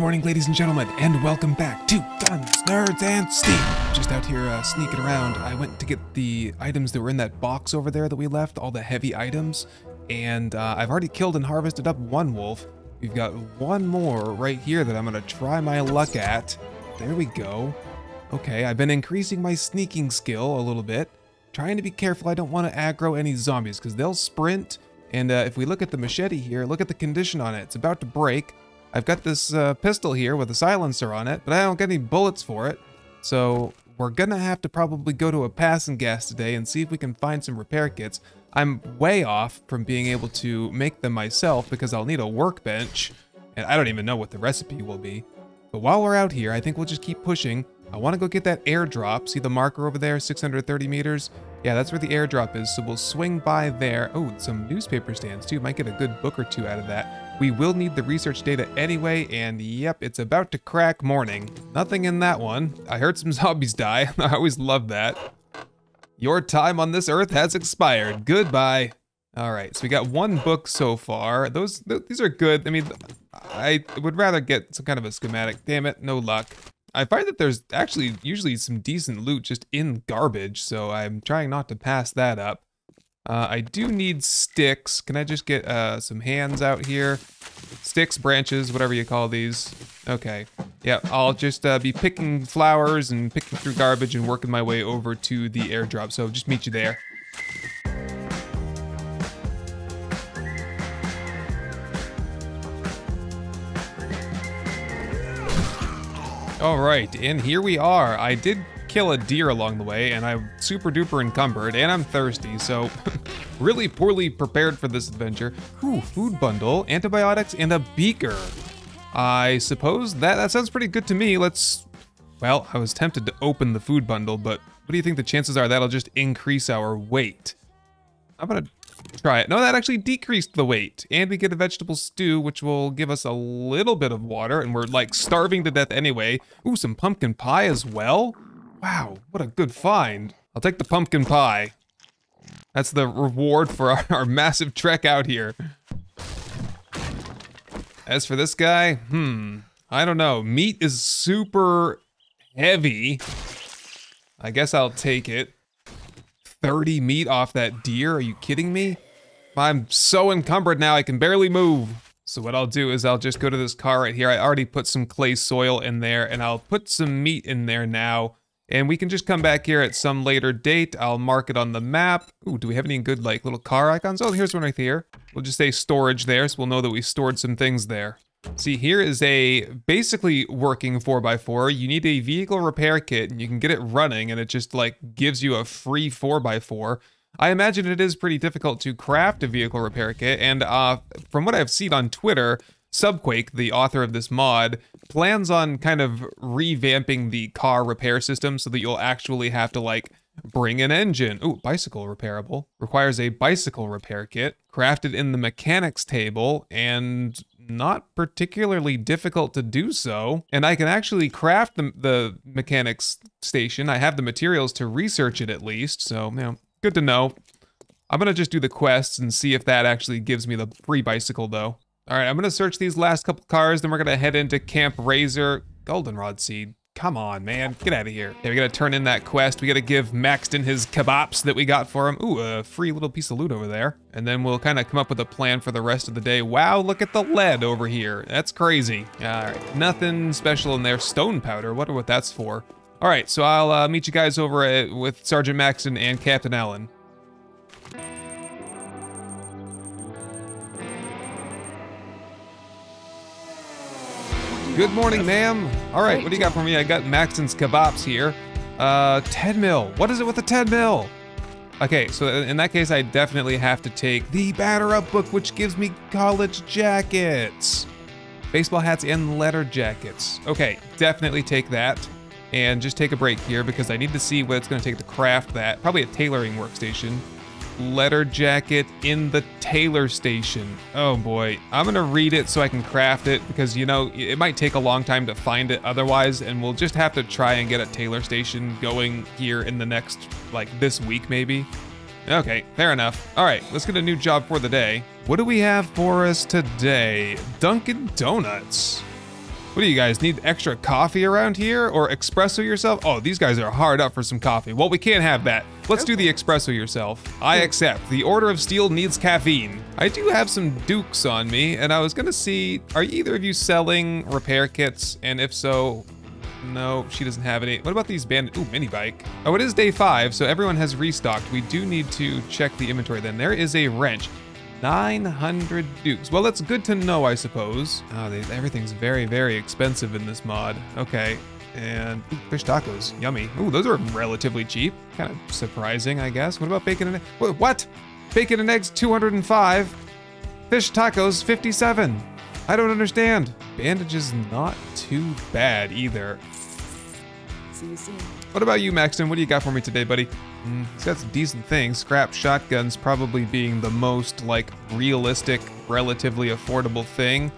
Good morning, ladies and gentlemen, and welcome back to Guns, Nerds, and Steel. Just out here uh, sneaking around, I went to get the items that were in that box over there that we left, all the heavy items, and uh, I've already killed and harvested up one wolf. We've got one more right here that I'm gonna try my luck at. There we go. Okay, I've been increasing my sneaking skill a little bit, trying to be careful I don't want to aggro any zombies, because they'll sprint, and uh, if we look at the machete here, look at the condition on it. It's about to break. I've got this uh, pistol here with a silencer on it, but I don't get any bullets for it. So we're gonna have to probably go to a Pass-n-Gas today and see if we can find some repair kits. I'm way off from being able to make them myself because I'll need a workbench, and I don't even know what the recipe will be. But while we're out here, I think we'll just keep pushing. I want to go get that airdrop. See the marker over there, 630 meters? Yeah, that's where the airdrop is, so we'll swing by there. Oh, some newspaper stands too. Might get a good book or two out of that. We will need the research data anyway, and yep, it's about to crack morning. Nothing in that one. I heard some zombies die. I always love that. Your time on this earth has expired. Goodbye. All right, so we got one book so far. Those, th these are good. I mean, I would rather get some kind of a schematic. Damn it, no luck. I find that there's actually usually some decent loot just in garbage, so I'm trying not to pass that up. Uh, I do need sticks. Can I just get uh, some hands out here? Sticks, branches, whatever you call these. Okay. Yeah, I'll just uh, be picking flowers and picking through garbage and working my way over to the airdrop. So just meet you there. All right, and here we are. I did kill a deer along the way, and I'm super duper encumbered, and I'm thirsty, so really poorly prepared for this adventure. Ooh, food bundle, antibiotics, and a beaker. I suppose that, that sounds pretty good to me. Let's, well, I was tempted to open the food bundle, but what do you think the chances are that'll just increase our weight? I'm gonna try it. No, that actually decreased the weight. And we get a vegetable stew, which will give us a little bit of water, and we're like starving to death anyway. Ooh, some pumpkin pie as well. Wow, what a good find. I'll take the pumpkin pie. That's the reward for our, our massive trek out here. As for this guy, hmm, I don't know. Meat is super heavy. I guess I'll take it. 30 meat off that deer? Are you kidding me? I'm so encumbered now, I can barely move. So what I'll do is I'll just go to this car right here. I already put some clay soil in there and I'll put some meat in there now. And we can just come back here at some later date. I'll mark it on the map. Ooh, do we have any good like little car icons? Oh, here's one right here. We'll just say storage there so we'll know that we stored some things there. See, here is a basically working 4x4. You need a vehicle repair kit and you can get it running and it just like gives you a free 4x4. I imagine it is pretty difficult to craft a vehicle repair kit and uh, from what I've seen on Twitter, Subquake, the author of this mod, plans on kind of revamping the car repair system so that you'll actually have to like bring an engine. Ooh, bicycle repairable. Requires a bicycle repair kit, crafted in the mechanics table, and not particularly difficult to do so. And I can actually craft the, the mechanics station. I have the materials to research it at least, so, you know, good to know. I'm gonna just do the quests and see if that actually gives me the free bicycle, though. All right, I'm gonna search these last couple cars, then we're gonna head into Camp Razor. Goldenrod seed. Come on, man. Get out of here. Okay, we gotta turn in that quest. We gotta give Maxton his kebabs that we got for him. Ooh, a free little piece of loot over there. And then we'll kind of come up with a plan for the rest of the day. Wow, look at the lead over here. That's crazy. All right, nothing special in there. Stone powder, wonder what that's for. All right, so I'll uh, meet you guys over at, with Sergeant Maxton and Captain Allen. Good morning, ma'am. All right, what do you got for me? I got Maxton's kebabs here. Uh, 10 mil. What is it with the 10 mil? Okay, so in that case, I definitely have to take the Batter Up book, which gives me college jackets. Baseball hats and letter jackets. Okay, definitely take that. And just take a break here because I need to see what it's going to take to craft that. Probably a tailoring workstation letter jacket in the tailor station. Oh boy, I'm gonna read it so I can craft it because you know, it might take a long time to find it otherwise and we'll just have to try and get a tailor station going here in the next, like this week maybe. Okay, fair enough. All right, let's get a new job for the day. What do we have for us today? Dunkin' Donuts. What do you guys need extra coffee around here or espresso yourself? Oh, these guys are hard up for some coffee. Well, we can't have that. Let's do the espresso yourself. I accept. The Order of Steel needs caffeine. I do have some dukes on me, and I was gonna see, are either of you selling repair kits? And if so, no, she doesn't have any. What about these bandit? Ooh, mini bike. Oh, it is day five, so everyone has restocked. We do need to check the inventory then. There is a wrench. 900 dukes. Well, that's good to know, I suppose. Oh, they, everything's very, very expensive in this mod. Okay. And ooh, fish tacos, yummy. Ooh, those are relatively cheap. Kind of surprising, I guess. What about bacon and eggs? What? Bacon and eggs, 205. Fish tacos, 57. I don't understand. Bandages not too bad either. See you soon. What about you, Maxton? What do you got for me today, buddy? Mm, he's got some decent things. Scrap shotguns probably being the most, like, realistic, relatively affordable thing.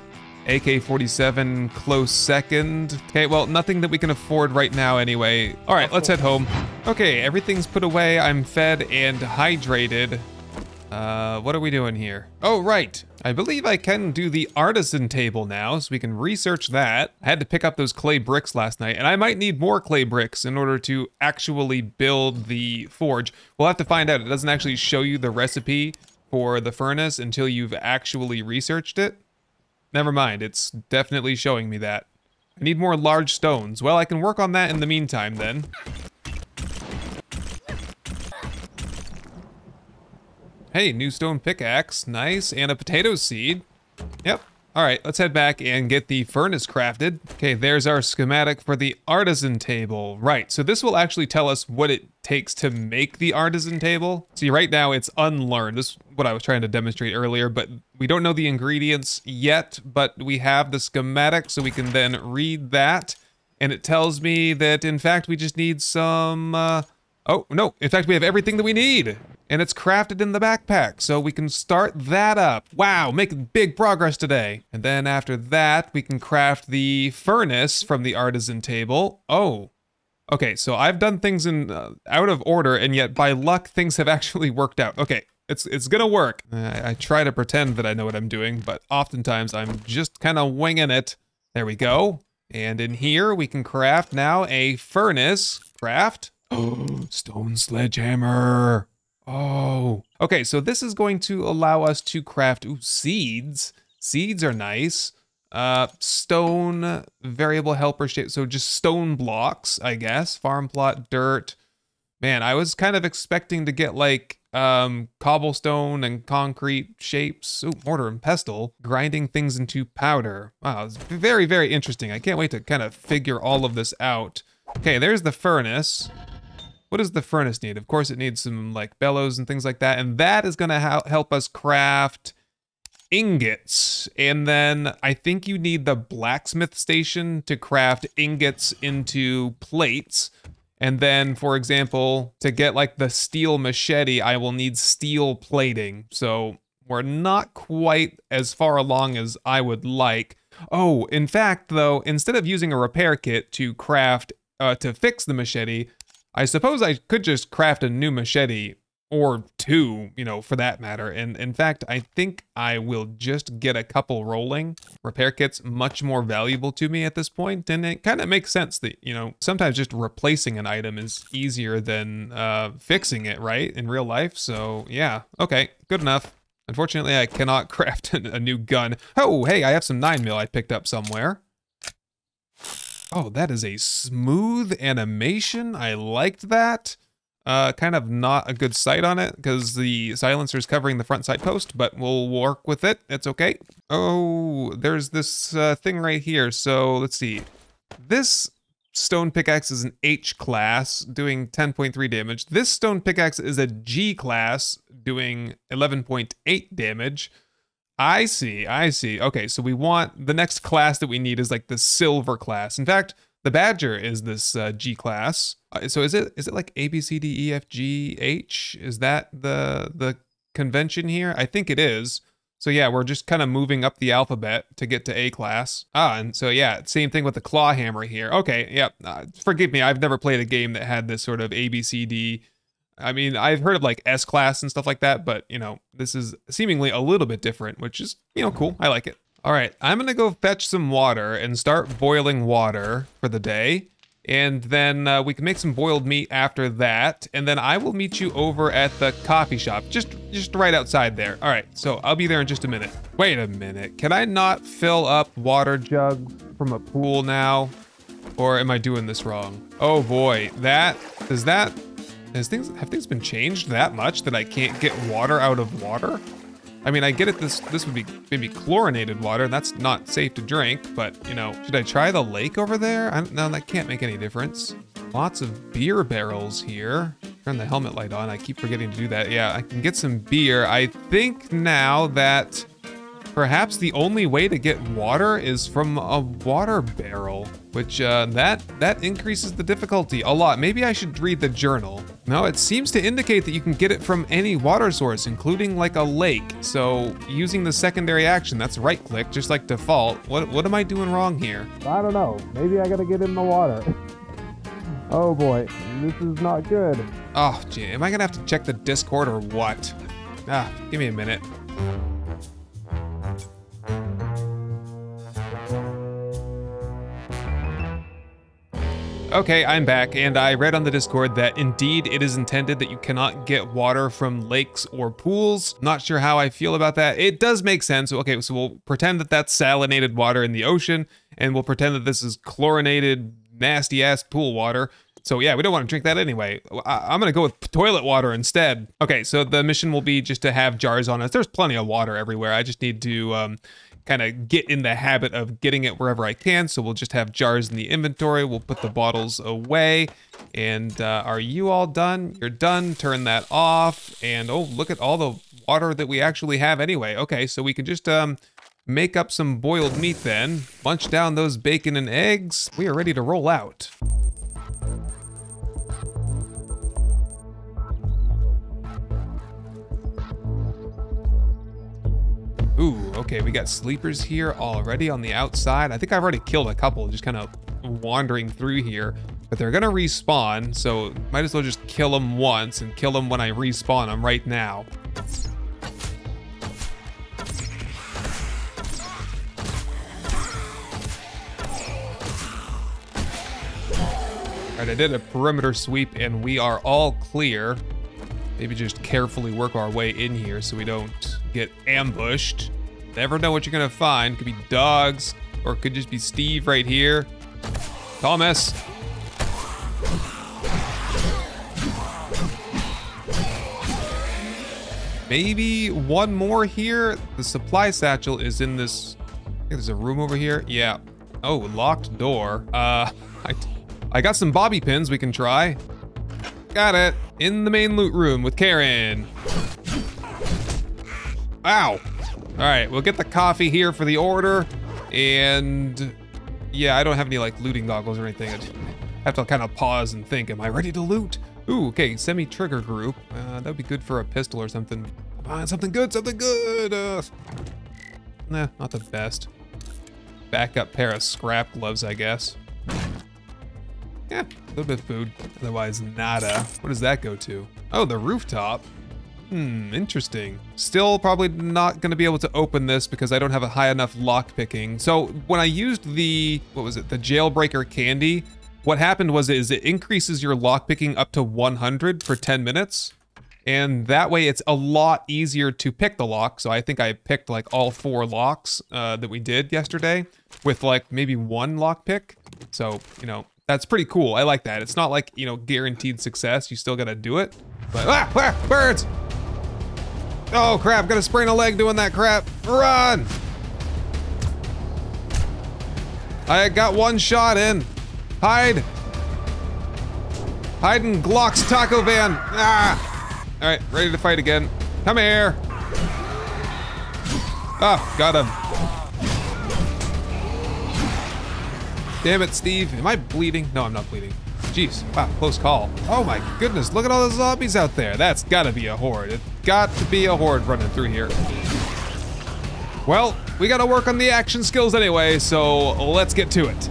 AK-47 close second. Okay, well, nothing that we can afford right now anyway. All right, let's head home. Okay, everything's put away. I'm fed and hydrated. Uh, what are we doing here? Oh, right. I believe I can do the artisan table now, so we can research that. I had to pick up those clay bricks last night, and I might need more clay bricks in order to actually build the forge. We'll have to find out. It doesn't actually show you the recipe for the furnace until you've actually researched it. Never mind, it's definitely showing me that. I need more large stones. Well, I can work on that in the meantime then. Hey, new stone pickaxe, nice, and a potato seed. Yep. All right, let's head back and get the furnace crafted. Okay, there's our schematic for the artisan table. Right, so this will actually tell us what it takes to make the artisan table. See, right now it's unlearned. This is what I was trying to demonstrate earlier, but we don't know the ingredients yet, but we have the schematic, so we can then read that. And it tells me that, in fact, we just need some... Uh, oh, no, in fact, we have everything that we need and it's crafted in the backpack, so we can start that up. Wow, making big progress today. And then after that, we can craft the furnace from the artisan table. Oh, okay, so I've done things in uh, out of order, and yet by luck, things have actually worked out. Okay, it's it's gonna work. I, I try to pretend that I know what I'm doing, but oftentimes I'm just kind of winging it. There we go. And in here, we can craft now a furnace. Craft. Oh, stone sledgehammer. Oh, okay. So this is going to allow us to craft ooh, seeds. Seeds are nice. Uh, stone variable helper shape. So just stone blocks, I guess. Farm plot, dirt. Man, I was kind of expecting to get like um, cobblestone and concrete shapes. Ooh, mortar and pestle. Grinding things into powder. Wow, it's very, very interesting. I can't wait to kind of figure all of this out. Okay, there's the furnace. What does the furnace need? Of course, it needs some like bellows and things like that. And that is going to help us craft ingots. And then I think you need the blacksmith station to craft ingots into plates. And then, for example, to get like the steel machete, I will need steel plating. So we're not quite as far along as I would like. Oh, in fact, though, instead of using a repair kit to craft, uh, to fix the machete, I suppose I could just craft a new machete or two, you know, for that matter. And in fact, I think I will just get a couple rolling. Repair kits much more valuable to me at this point, and it kind of makes sense that, you know, sometimes just replacing an item is easier than uh, fixing it, right, in real life. So yeah, okay, good enough. Unfortunately, I cannot craft a new gun. Oh, hey, I have some 9 mil I picked up somewhere. Oh, that is a smooth animation. I liked that. Uh, kind of not a good sight on it because the silencer is covering the front side post, but we'll work with it. It's okay. Oh, there's this uh, thing right here. So let's see. This stone pickaxe is an H class doing 10.3 damage. This stone pickaxe is a G class doing 11.8 damage. I see, I see. Okay, so we want the next class that we need is like the silver class. In fact, the Badger is this uh, G class. Uh, so is it is it like A B C D E F G H? Is that the the convention here? I think it is. So yeah, we're just kind of moving up the alphabet to get to A class. Ah, and so yeah, same thing with the claw hammer here. Okay, yep. Uh, forgive me, I've never played a game that had this sort of A B C D I mean, I've heard of like S class and stuff like that, but you know, this is seemingly a little bit different, which is, you know, cool. I like it. All right, I'm gonna go fetch some water and start boiling water for the day. And then uh, we can make some boiled meat after that. And then I will meet you over at the coffee shop, just just right outside there. All right, so I'll be there in just a minute. Wait a minute, can I not fill up water jugs from a pool now? Or am I doing this wrong? Oh boy, that, does that, has things, have things been changed that much that I can't get water out of water? I mean, I get it. This this would be maybe chlorinated water. That's not safe to drink. But you know, should I try the lake over there? I no, that can't make any difference. Lots of beer barrels here. Turn the helmet light on. I keep forgetting to do that. Yeah, I can get some beer. I think now that Perhaps the only way to get water is from a water barrel, which uh, that that increases the difficulty a lot. Maybe I should read the journal. No, it seems to indicate that you can get it from any water source, including like a lake. So using the secondary action, that's right click, just like default. What, what am I doing wrong here? I don't know. Maybe I gotta get in the water. oh boy, this is not good. Oh, gee, am I gonna have to check the Discord or what? Ah, give me a minute. Okay, I'm back, and I read on the Discord that indeed it is intended that you cannot get water from lakes or pools. Not sure how I feel about that. It does make sense. Okay, so we'll pretend that that's salinated water in the ocean, and we'll pretend that this is chlorinated, nasty ass pool water. So yeah, we don't want to drink that anyway. I- am gonna go with toilet water instead. Okay, so the mission will be just to have jars on us. There's plenty of water everywhere. I just need to um, kind of get in the habit of getting it wherever I can. So we'll just have jars in the inventory. We'll put the bottles away. And uh, are you all done? You're done. Turn that off. And oh, look at all the water that we actually have anyway. Okay, so we can just um, make up some boiled meat then. Bunch down those bacon and eggs. We are ready to roll out. Ooh, okay, we got sleepers here already on the outside. I think I've already killed a couple, just kind of wandering through here. But they're gonna respawn, so might as well just kill them once and kill them when I respawn them right now. Alright, I did a perimeter sweep and we are all clear. Maybe just carefully work our way in here so we don't get ambushed. Never know what you're gonna find. Could be dogs, or it could just be Steve right here. Thomas. Maybe one more here. The supply satchel is in this. There's a room over here. Yeah. Oh, locked door. Uh, I, I got some bobby pins we can try. Got it. In the main loot room with Karen. Ow. All right, we'll get the coffee here for the order. And yeah, I don't have any like looting goggles or anything. I have to kind of pause and think, am I ready to loot? Ooh, okay, semi-trigger group. Uh, that would be good for a pistol or something. Come on, something good, something good. Uh, nah, not the best. Backup pair of scrap gloves, I guess. Yeah, a little bit of food. Otherwise, nada. What does that go to? Oh, the rooftop. Hmm, interesting. Still probably not going to be able to open this because I don't have a high enough lock picking. So when I used the, what was it, the jailbreaker candy, what happened was is it increases your lock picking up to 100 for 10 minutes. And that way it's a lot easier to pick the lock. So I think I picked like all four locks uh, that we did yesterday with like maybe one lock pick. So, you know, that's pretty cool. I like that. It's not like, you know, guaranteed success. You still got to do it. But, ah, ah, birds! Oh crap, gonna sprain a leg doing that crap. Run! I got one shot in. Hide! Hide in Glock's taco van. Ah! Alright, ready to fight again. Come here! Oh, got him. Damn it, Steve. Am I bleeding? No, I'm not bleeding. Jeez, wow, close call. Oh my goodness, look at all the zombies out there. That's gotta be a horde. It's got to be a horde running through here. Well, we gotta work on the action skills anyway, so let's get to it.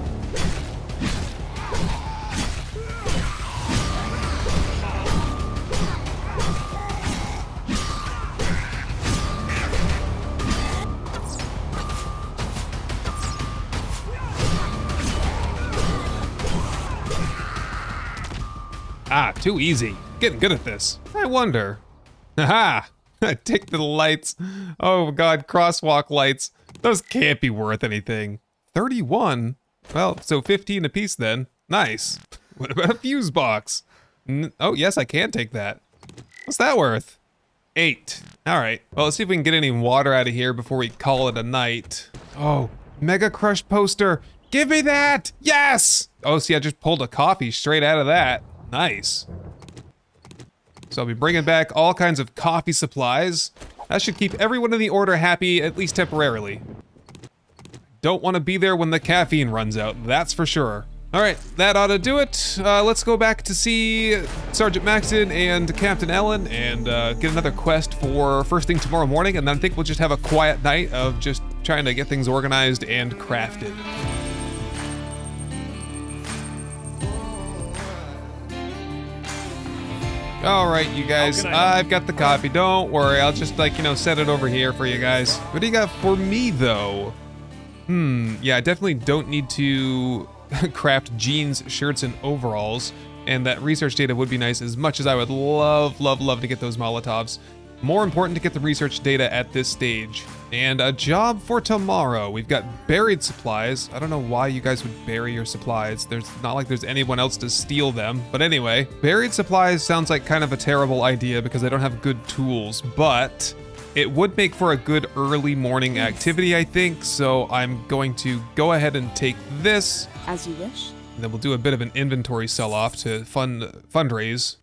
Too easy. Getting good at this. I wonder. Aha! Take the lights. Oh god, crosswalk lights. Those can't be worth anything. 31? Well, so 15 apiece then. Nice. What about a fuse box? N oh, yes, I can take that. What's that worth? Eight. All right. Well, let's see if we can get any water out of here before we call it a night. Oh, Mega Crush poster. Give me that! Yes! Oh, see, I just pulled a coffee straight out of that. Nice. So I'll be bringing back all kinds of coffee supplies. That should keep everyone in the order happy, at least temporarily. Don't want to be there when the caffeine runs out, that's for sure. All right, that ought to do it. Uh, let's go back to see Sergeant Maxton and Captain Ellen and uh, get another quest for first thing tomorrow morning, and then I think we'll just have a quiet night of just trying to get things organized and crafted. All right, you guys, I've got the copy. Don't worry, I'll just like, you know, set it over here for you guys. What do you got for me though? Hmm, yeah, I definitely don't need to craft jeans, shirts, and overalls. And that research data would be nice as much as I would love, love, love to get those Molotovs. More important to get the research data at this stage. And a job for tomorrow. We've got buried supplies. I don't know why you guys would bury your supplies. There's not like there's anyone else to steal them. But anyway, buried supplies sounds like kind of a terrible idea because they don't have good tools, but it would make for a good early morning activity, I think. So I'm going to go ahead and take this. As you wish. And then we'll do a bit of an inventory sell-off to fund fundraise.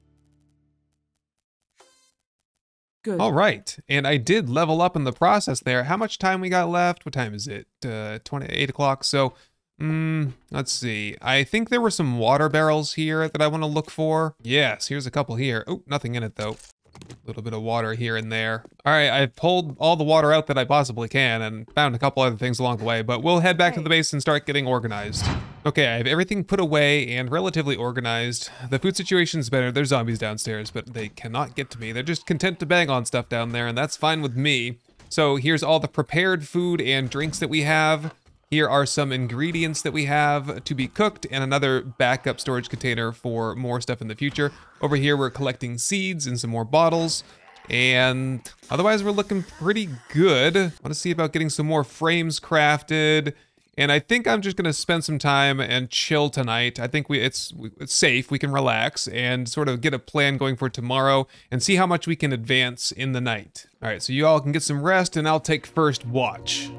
Good. All right, and I did level up in the process there. How much time we got left? What time is it? Uh, 28 o'clock. So, mm, let's see. I think there were some water barrels here that I want to look for. Yes, here's a couple here. Oh, nothing in it though. A little bit of water here and there. All right, I've pulled all the water out that I possibly can and found a couple other things along the way, but we'll head back to the base and start getting organized. Okay, I have everything put away and relatively organized. The food situation's better. There's zombies downstairs, but they cannot get to me. They're just content to bang on stuff down there, and that's fine with me. So here's all the prepared food and drinks that we have. Here are some ingredients that we have to be cooked and another backup storage container for more stuff in the future. Over here, we're collecting seeds and some more bottles. And otherwise, we're looking pretty good. I want to see about getting some more frames crafted. And I think I'm just gonna spend some time and chill tonight. I think we it's it's safe. We can relax and sort of get a plan going for tomorrow and see how much we can advance in the night. All right, so you all can get some rest and I'll take first watch.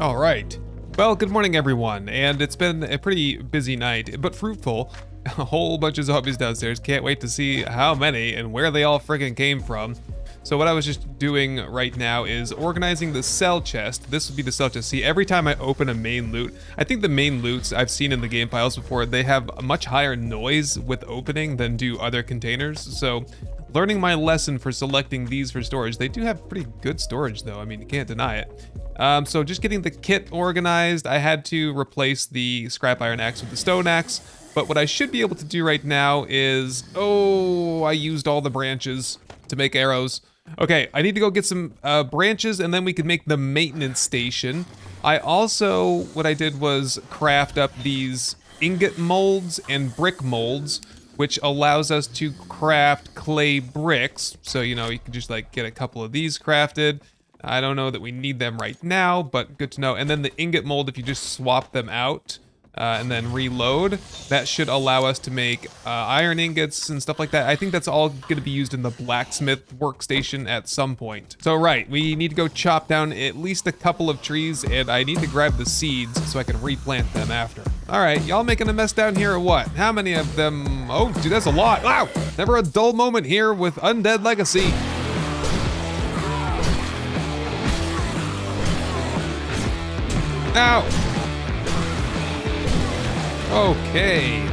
All right. Well, good morning, everyone. And it's been a pretty busy night, but fruitful. A whole bunch of zombies downstairs. Can't wait to see how many and where they all friggin' came from. So what I was just doing right now is organizing the sell chest. This would be the sell chest. See, every time I open a main loot, I think the main loots I've seen in the game files before, they have a much higher noise with opening than do other containers. So learning my lesson for selecting these for storage. They do have pretty good storage though. I mean, you can't deny it. Um, so just getting the kit organized, I had to replace the scrap iron axe with the stone axe. But what I should be able to do right now is, oh, I used all the branches to make arrows. Okay, I need to go get some uh, branches and then we can make the maintenance station. I also, what I did was craft up these ingot molds and brick molds, which allows us to craft clay bricks. So, you know, you can just like get a couple of these crafted. I don't know that we need them right now, but good to know. And then the ingot mold, if you just swap them out uh, and then reload, that should allow us to make uh, iron ingots and stuff like that. I think that's all going to be used in the blacksmith workstation at some point. So right, we need to go chop down at least a couple of trees and I need to grab the seeds so I can replant them after. All right, y'all making a mess down here or what? How many of them? Oh, dude, that's a lot. Wow, never a dull moment here with Undead Legacy. Ow! Okay.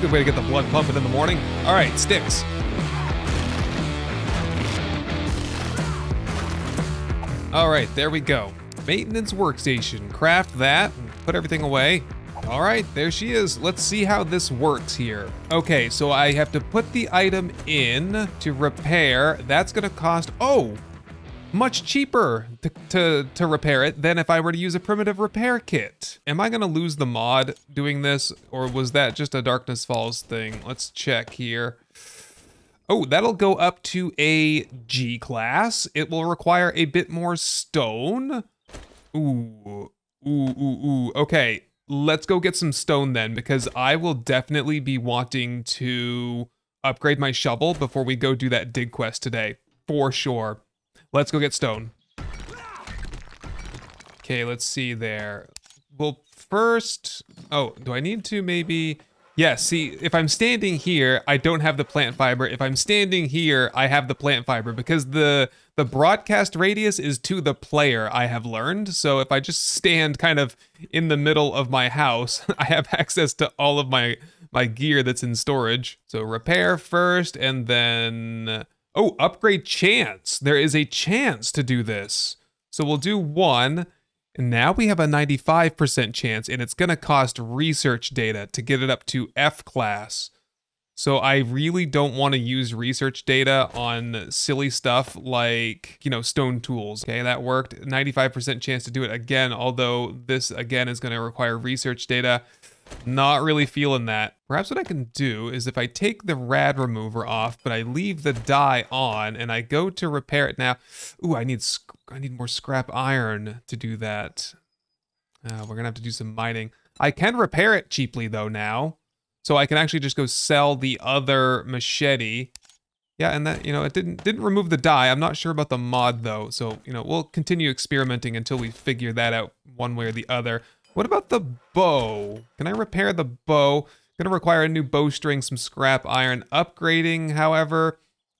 Good way to get the blood pumping in the morning. All right, sticks. All right, there we go. Maintenance workstation. Craft that put everything away. All right, there she is. Let's see how this works here. Okay, so I have to put the item in to repair. That's gonna cost, oh, much cheaper to, to, to repair it than if I were to use a primitive repair kit. Am I gonna lose the mod doing this or was that just a Darkness Falls thing? Let's check here. Oh, that'll go up to a G class. It will require a bit more stone. Ooh, ooh, ooh, ooh. Okay, let's go get some stone then because I will definitely be wanting to upgrade my shovel before we go do that dig quest today. For sure. Let's go get stone. Okay, let's see there. Well, first... Oh, do I need to maybe... Yeah, see, if I'm standing here, I don't have the plant fiber. If I'm standing here, I have the plant fiber because the the broadcast radius is to the player, I have learned. So if I just stand kind of in the middle of my house, I have access to all of my my gear that's in storage. So repair first and then Oh, upgrade chance. There is a chance to do this. So we'll do one. And now we have a 95% chance, and it's going to cost research data to get it up to F class. So I really don't want to use research data on silly stuff like, you know, stone tools. Okay, that worked. 95% chance to do it again, although this again is going to require research data. Not really feeling that. Perhaps what I can do is if I take the rad remover off, but I leave the dye on and I go to repair it now. Ooh, I need I need more scrap iron to do that. Uh, we're gonna have to do some mining. I can repair it cheaply though now. So I can actually just go sell the other machete. Yeah, and that, you know, it didn't didn't remove the dye. I'm not sure about the mod though. So, you know, we'll continue experimenting until we figure that out one way or the other. What about the bow? Can I repair the bow? Gonna require a new bowstring, some scrap iron. Upgrading, however,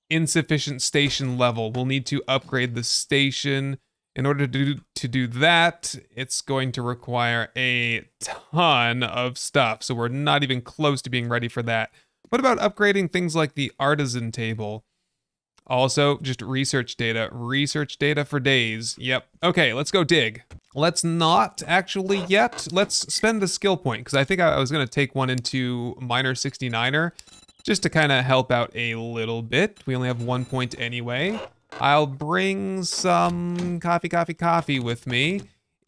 insufficient station level. We'll need to upgrade the station. In order to do, to do that, it's going to require a ton of stuff. So we're not even close to being ready for that. What about upgrading things like the artisan table? Also, just research data. Research data for days. Yep. Okay, let's go dig. Let's not actually yet. Let's spend the skill point, because I think I was going to take one into Miner 69er, just to kind of help out a little bit. We only have one point anyway. I'll bring some coffee, coffee, coffee with me,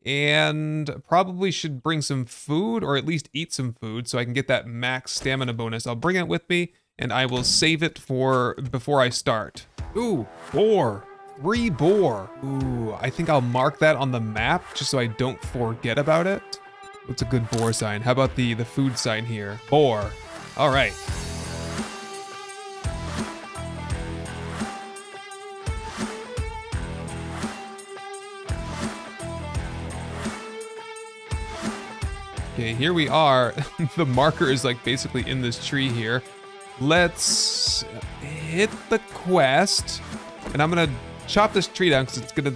and probably should bring some food, or at least eat some food, so I can get that max stamina bonus. I'll bring it with me, and I will save it for before I start. Ooh, boar. Three boar. Ooh, I think I'll mark that on the map just so I don't forget about it. What's a good boar sign? How about the, the food sign here? Boar. All right. Okay, here we are. the marker is like basically in this tree here. Let's hit the quest. And I'm gonna chop this tree down because it's gonna,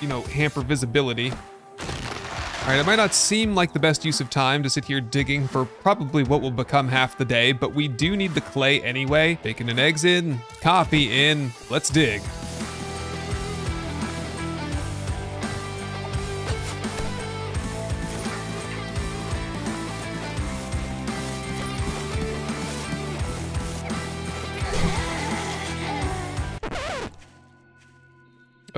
you know, hamper visibility. All right, it might not seem like the best use of time to sit here digging for probably what will become half the day, but we do need the clay anyway. Bacon and eggs in, coffee in, let's dig.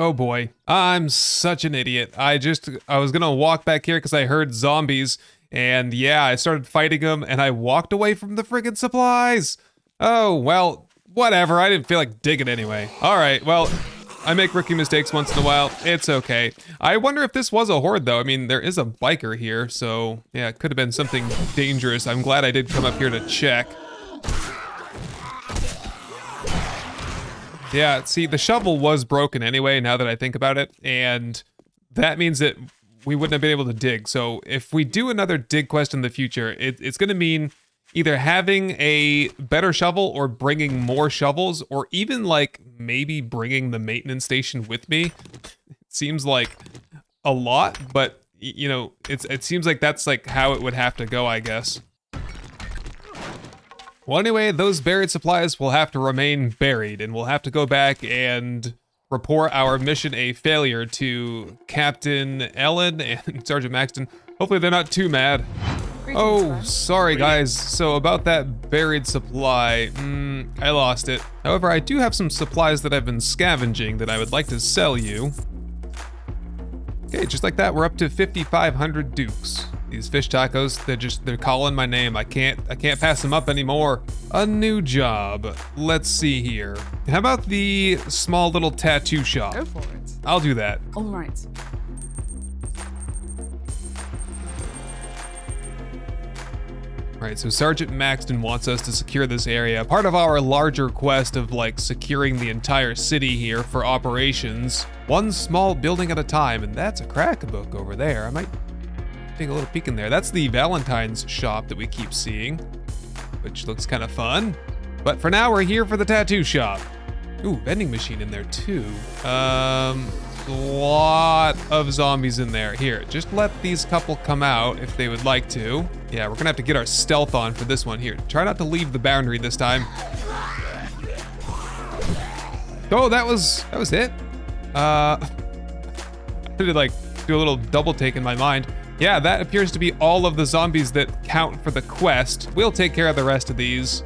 Oh boy, I'm such an idiot. I just, I was gonna walk back here because I heard zombies, and yeah, I started fighting them, and I walked away from the friggin' supplies. Oh, well, whatever, I didn't feel like digging anyway. All right, well, I make rookie mistakes once in a while. It's okay. I wonder if this was a horde, though. I mean, there is a biker here, so yeah, it could have been something dangerous. I'm glad I did come up here to check. Yeah, see, the shovel was broken anyway, now that I think about it, and that means that we wouldn't have been able to dig. So if we do another dig quest in the future, it, it's going to mean either having a better shovel or bringing more shovels, or even like maybe bringing the maintenance station with me. It seems like a lot, but you know, it's it seems like that's like how it would have to go, I guess. Well, anyway, those buried supplies will have to remain buried, and we'll have to go back and report our mission a failure to Captain Ellen and Sergeant Maxton. Hopefully they're not too mad. Greetings, Oh, friend. sorry guys. So about that buried supply, mm, I lost it. However, I do have some supplies that I've been scavenging that I would like to sell you. Okay, just like that, we're up to 5,500 dukes. These fish tacos, they're just, they're calling my name. I can't, I can't pass them up anymore. A new job. Let's see here. How about the small little tattoo shop? Go for it. I'll do that. All right. Right, so Sergeant Maxton wants us to secure this area. Part of our larger quest of like securing the entire city here for operations. One small building at a time, and that's a crack book over there. I might take a little peek in there. That's the Valentine's shop that we keep seeing, which looks kind of fun. But for now, we're here for the tattoo shop. Ooh, vending machine in there too. Um, lot of zombies in there. Here, just let these couple come out if they would like to. Yeah, we're gonna have to get our stealth on for this one here. Try not to leave the boundary this time. Oh, that was, that was it. Uh, I did like do a little double take in my mind. Yeah, that appears to be all of the zombies that count for the quest. We'll take care of the rest of these.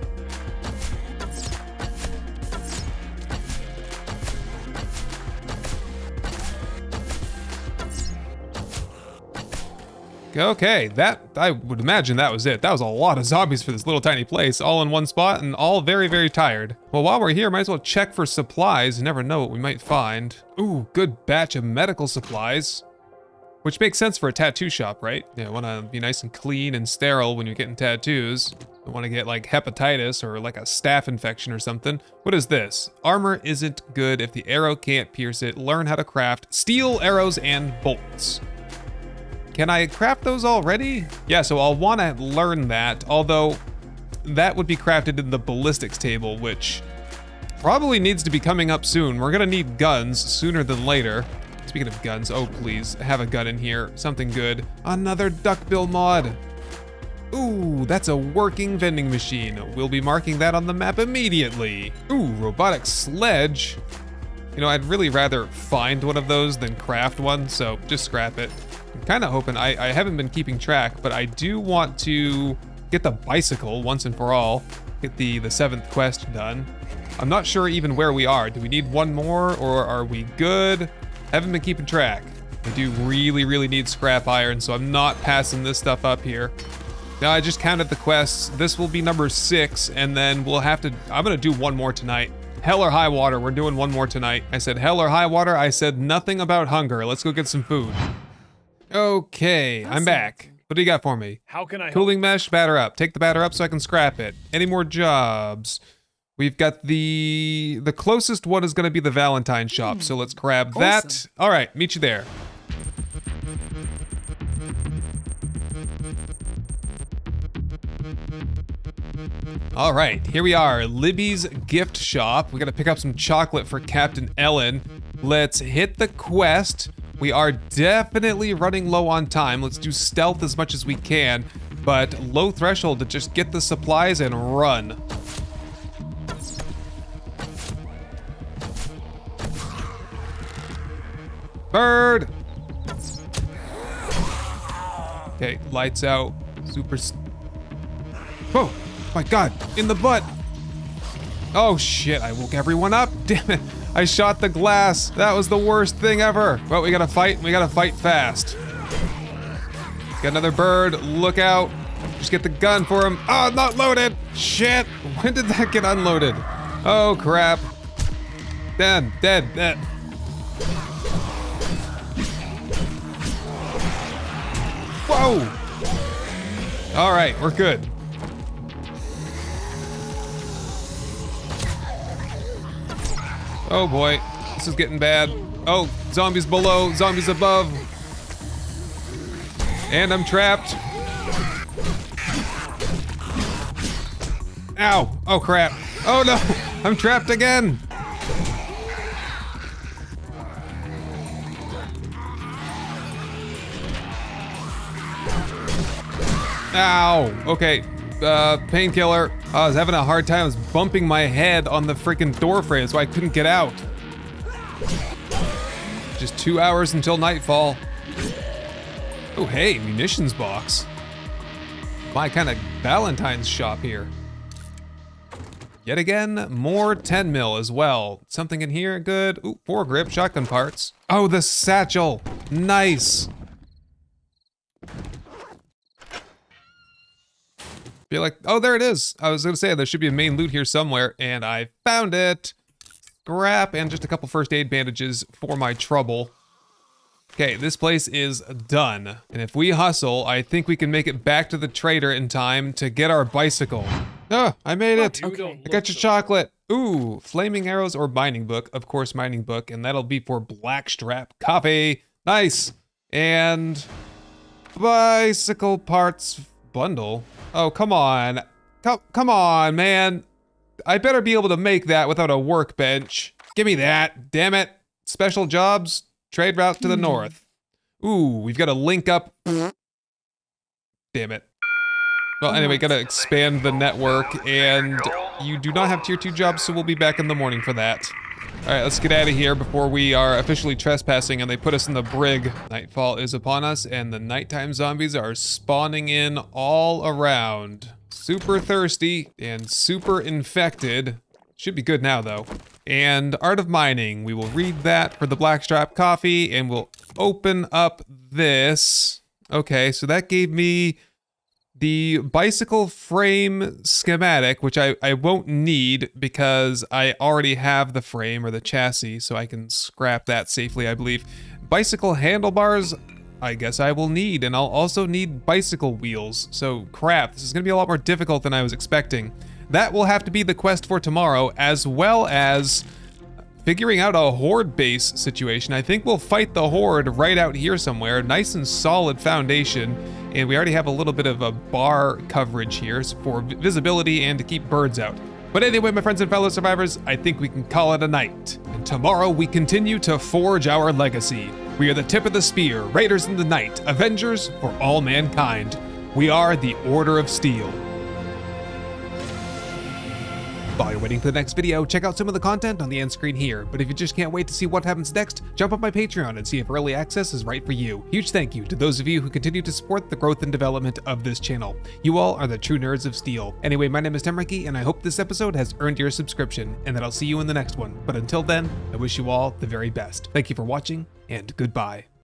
Okay, that, I would imagine that was it. That was a lot of zombies for this little tiny place, all in one spot and all very, very tired. Well, while we're here, might as well check for supplies. You never know what we might find. Ooh, good batch of medical supplies. Which makes sense for a tattoo shop, right? Yeah, wanna be nice and clean and sterile when you're getting tattoos. Don't wanna get like hepatitis or like a staph infection or something. What is this? Armor isn't good if the arrow can't pierce it. Learn how to craft steel arrows and bolts. Can I craft those already? Yeah, so I'll want to learn that, although that would be crafted in the ballistics table, which probably needs to be coming up soon. We're gonna need guns sooner than later. Speaking of guns, oh please, have a gun in here, something good. Another duckbill mod. Ooh, that's a working vending machine. We'll be marking that on the map immediately. Ooh, robotic sledge. You know, I'd really rather find one of those than craft one, so just scrap it. I'm kind of hoping, I, I haven't been keeping track, but I do want to get the bicycle once and for all, get the, the seventh quest done. I'm not sure even where we are. Do we need one more or are we good? Haven't been keeping track. I do really, really need scrap iron, so I'm not passing this stuff up here. Now I just counted the quests. This will be number six, and then we'll have to, I'm gonna do one more tonight. Hell or high water, we're doing one more tonight. I said hell or high water, I said nothing about hunger. Let's go get some food. Okay, I'm back. What do you got for me? How can I help? Cooling mesh, batter up. Take the batter up so I can scrap it. Any more jobs? We've got the the closest one is going to be the Valentine shop, so let's grab hmm. that. All right, meet you there. All right, here we are, Libby's gift shop. We got to pick up some chocolate for Captain Ellen. Let's hit the quest. We are definitely running low on time. Let's do stealth as much as we can, but low threshold to just get the supplies and run. Bird! Okay, lights out. Super. Whoa! Oh, my god, in the butt! Oh shit, I woke everyone up. Damn it. I shot the glass. That was the worst thing ever. But we gotta fight. We gotta fight fast. Got another bird. Look out. Just get the gun for him. Oh, not loaded. Shit. When did that get unloaded? Oh crap. Dead, dead, dead. Whoa. All right, we're good. Oh boy, this is getting bad. Oh, zombies below, zombies above. And I'm trapped. Ow, oh crap. Oh no, I'm trapped again. Ow, okay. Uh, painkiller. I was having a hard time. I was bumping my head on the freaking door frame, so I couldn't get out. Just two hours until nightfall. Oh, hey, munitions box. my kind of Valentine's shop here. Yet again, more 10 mil as well. Something in here, good. Ooh, foregrip, shotgun parts. Oh, the satchel, nice. Be like, oh, there it is. I was gonna say there should be a main loot here somewhere, and I found it. Scrap and just a couple first aid bandages for my trouble. Okay, this place is done. And if we hustle, I think we can make it back to the trader in time to get our bicycle. Oh, I made it. Don't I got your so- chocolate. Ooh, flaming arrows or mining book. Of course, mining book. And that'll be for blackstrap coffee. Nice. And bicycle parts bundle. Oh, come on. Come, come on, man. I better be able to make that without a workbench. Give me that, damn it. Special jobs, trade route to the hmm. north. Ooh, we've got to link up. Damn it. Well, anyway, gotta expand the network, and you do not have tier 2 jobs, so we'll be back in the morning for that. Alright, let's get out of here before we are officially trespassing and they put us in the brig. Nightfall is upon us, and the nighttime zombies are spawning in all around. Super thirsty and super infected. Should be good now, though. And Art of Mining, we will read that for the Blackstrap Coffee, and we'll open up this. Okay, so that gave me the bicycle frame schematic, which I, I won't need because I already have the frame or the chassis, so I can scrap that safely, I believe. Bicycle handlebars, I guess I will need, and I'll also need bicycle wheels. So crap, this is gonna be a lot more difficult than I was expecting. That will have to be the quest for tomorrow, as well as figuring out a horde base situation. I think we'll fight the horde right out here somewhere. Nice and solid foundation. And we already have a little bit of a bar coverage here for visibility and to keep birds out. But anyway, my friends and fellow survivors, I think we can call it a night. And tomorrow we continue to forge our legacy. We are the tip of the spear, raiders in the night, avengers for all mankind. We are the Order of Steel. While you're waiting for the next video, check out some of the content on the end screen here. But if you just can't wait to see what happens next, jump on my Patreon and see if early access is right for you. Huge thank you to those of you who continue to support the growth and development of this channel. You all are the true nerds of steel. Anyway, my name is Temriki, and I hope this episode has earned your subscription, and that I'll see you in the next one. But until then, I wish you all the very best. Thank you for watching, and goodbye.